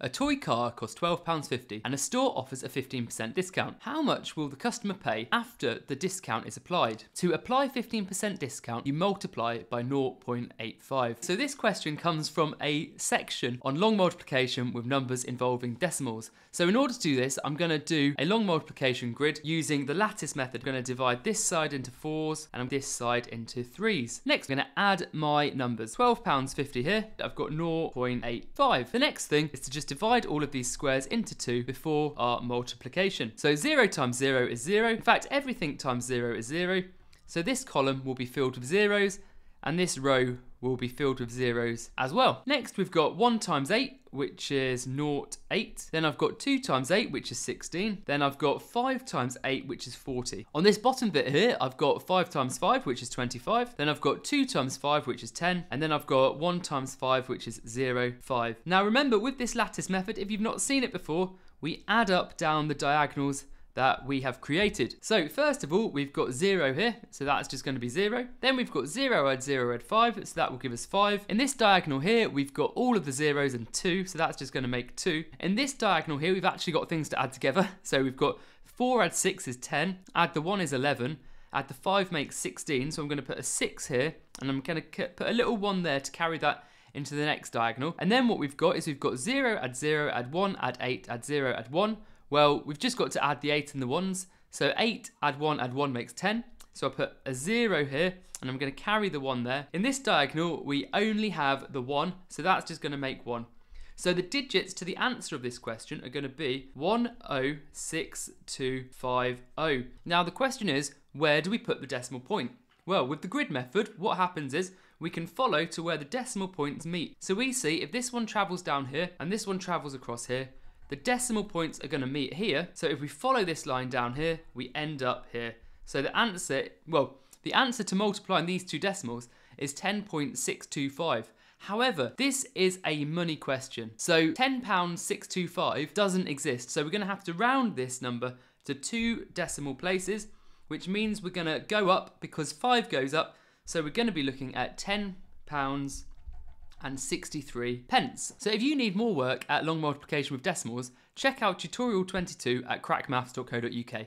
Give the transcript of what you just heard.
A toy car costs £12.50 and a store offers a 15% discount. How much will the customer pay after the discount is applied? To apply 15% discount, you multiply it by 0.85. So this question comes from a section on long multiplication with numbers involving decimals. So in order to do this, I'm going to do a long multiplication grid using the lattice method. I'm going to divide this side into fours and this side into threes. Next, I'm going to add my numbers. £12.50 here. I've got 0.85. The next thing is to just divide all of these squares into two before our multiplication. So 0 times 0 is 0. In fact, everything times 0 is 0. So this column will be filled with zeros and this row will be filled with zeros as well. Next we've got 1 times 8 which is 0, 8. Then I've got 2 times 8 which is 16. Then I've got 5 times 8 which is 40. On this bottom bit here I've got 5 times 5 which is 25. Then I've got 2 times 5 which is 10. And then I've got 1 times 5 which is 0, 5. Now remember with this lattice method if you've not seen it before we add up down the diagonals that we have created. So first of all, we've got zero here, so that's just going to be zero. Then we've got zero add zero add five, so that will give us five. In this diagonal here, we've got all of the zeros and two, so that's just going to make two. In this diagonal here, we've actually got things to add together. So we've got four add six is 10, add the one is 11, add the five makes 16, so I'm going to put a six here, and I'm going to put a little one there to carry that into the next diagonal. And then what we've got is we've got 0, add 0, add 1, add 8, add 0, add 1. Well, we've just got to add the 8 and the 1s. So 8 add 1 add 1 makes 10. So I put a 0 here and I'm going to carry the 1 there. In this diagonal, we only have the 1, so that's just going to make 1. So the digits to the answer of this question are going to be 106250. Now the question is, where do we put the decimal point? Well, with the grid method, what happens is we can follow to where the decimal points meet. So we see if this one travels down here and this one travels across here, the decimal points are going to meet here. So if we follow this line down here, we end up here. So the answer, well, the answer to multiplying these two decimals is 10.625. However, this is a money question. So £10.625 doesn't exist. So we're going to have to round this number to two decimal places, which means we're going to go up because 5 goes up. So we're going to be looking at £10 and 63 pence. So if you need more work at long multiplication with decimals, check out tutorial 22 at crackmaths.co.uk.